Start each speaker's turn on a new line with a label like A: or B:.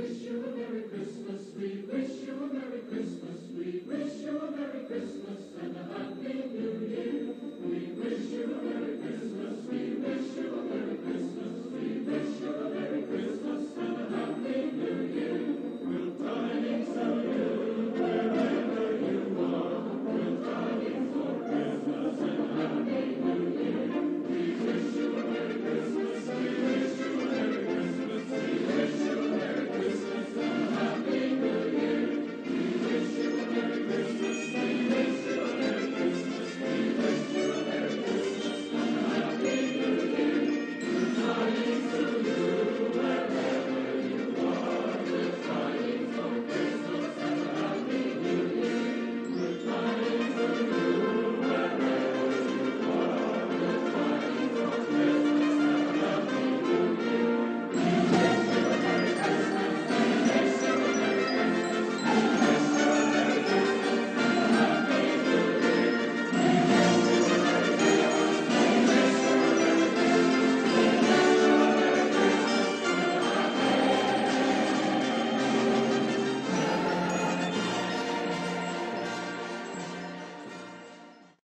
A: wish you a Merry Christmas. We